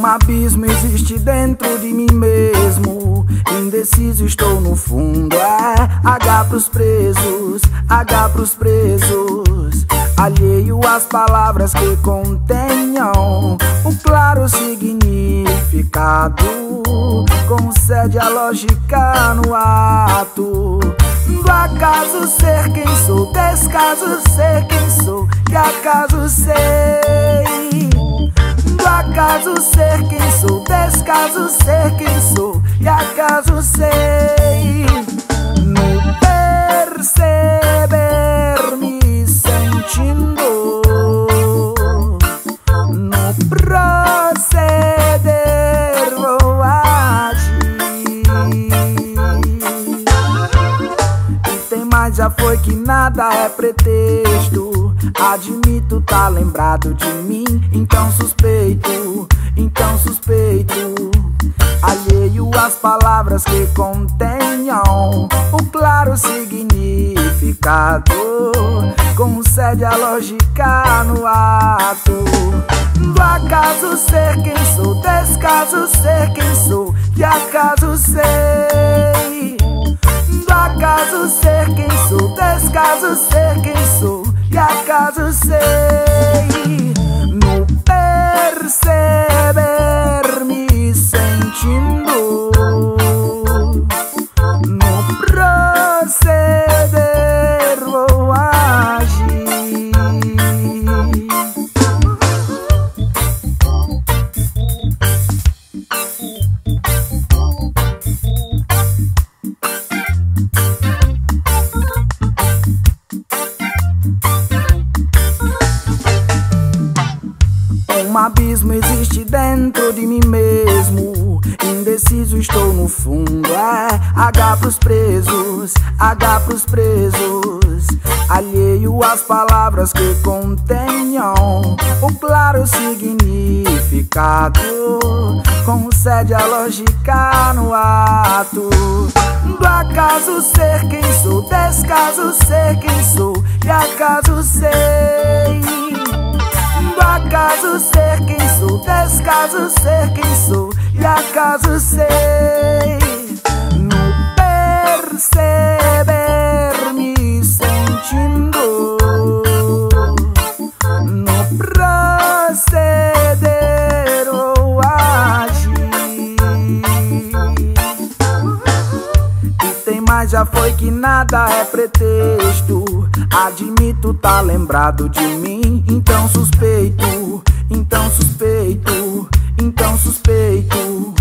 Um abismo existe dentro de mim mesmo. Indeciso estou no fundo. É H pros presos, H pros presos. Alheio às palavras que contenham o claro significado. Concede a lógica no ato. Acaso ser quem sou, descaso ser quem sou, e acaso sei. Do acaso ser quem sou, descaso ser quem sou, e acaso sei. No perceber me sentindo, mais, já foi que nada é pretexto. Admito tá lembrado de mim, então suspeito, então suspeito. Alheio às palavras que contenham o claro significado. Concede a lógica no ato. Do acaso ser quem sou, descaso ser quem sou, e acaso sei. Do acaso ser quem descaso ser quem sou, e acaso sei. Abismo existe dentro de mim mesmo. Indeciso estou no fundo. É H pros presos, H pros presos. Alheio às palavras que contenham o claro significado. Concede a lógica no ato. Do acaso ser quem sou, descaso ser quem sou, e acaso sei. Acaso ser quem sou, descaso ser quem sou, e acaso sei. No perceber me sentindo, no proceder mas já foi que nada é pretexto. Admito, tá lembrado de mim, então suspeito, então suspeito, então suspeito.